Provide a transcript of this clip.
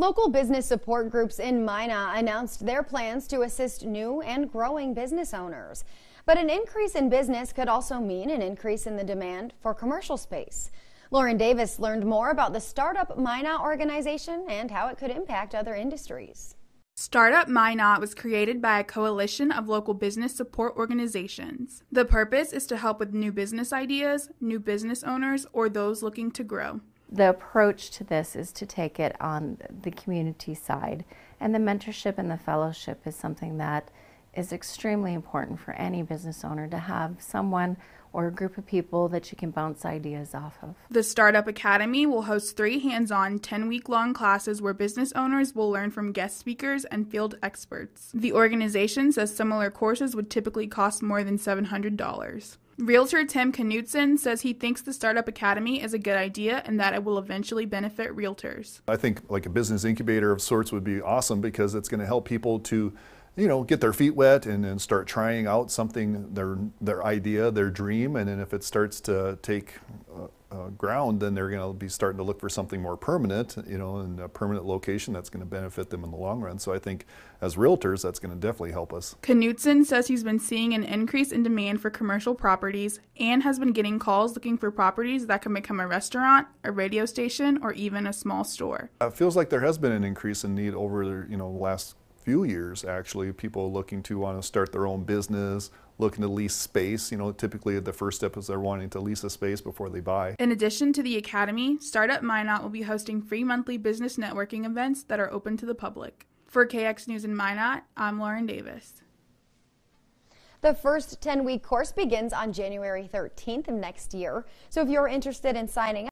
Local business support groups in Minot announced their plans to assist new and growing business owners. But an increase in business could also mean an increase in the demand for commercial space. Lauren Davis learned more about the Startup Minot organization and how it could impact other industries. Startup Minot was created by a coalition of local business support organizations. The purpose is to help with new business ideas, new business owners, or those looking to grow the approach to this is to take it on the community side. And the mentorship and the fellowship is something that is extremely important for any business owner to have someone or a group of people that you can bounce ideas off of. The Startup Academy will host three hands on, 10 week long classes where business owners will learn from guest speakers and field experts. The organization says similar courses would typically cost more than $700. Realtor Tim Knutson says he thinks the Startup Academy is a good idea and that it will eventually benefit realtors. I think like a business incubator of sorts would be awesome because it's going to help people to you know, get their feet wet and, and start trying out something, their, their idea, their dream. And then if it starts to take uh, uh, ground, then they're going to be starting to look for something more permanent, you know, and a permanent location that's going to benefit them in the long run. So I think as realtors, that's going to definitely help us. Knutson says he's been seeing an increase in demand for commercial properties and has been getting calls looking for properties that can become a restaurant, a radio station, or even a small store. It feels like there has been an increase in need over, you know, the last few years actually people looking to want to start their own business looking to lease space you know typically the first step is they're wanting to lease a space before they buy. In addition to the academy startup minot will be hosting free monthly business networking events that are open to the public. For kx news in minot i'm lauren davis. The first 10 week course begins on January 13th of next year. So if you're interested in signing up,